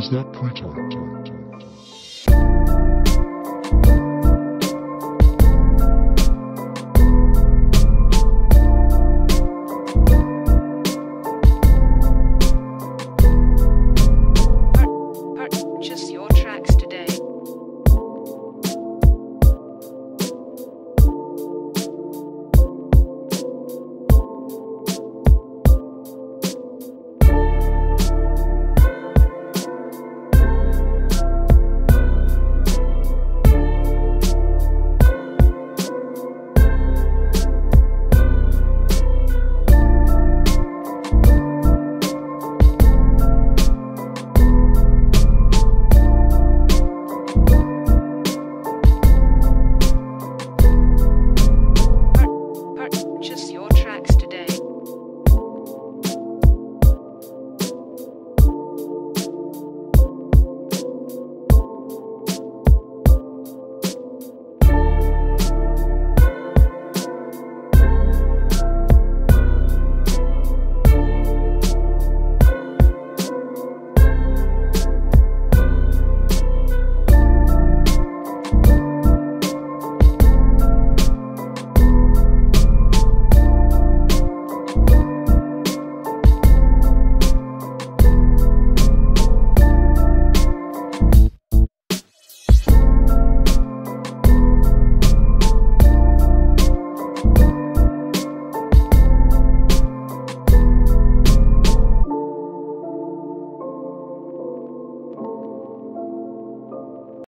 is pre-time.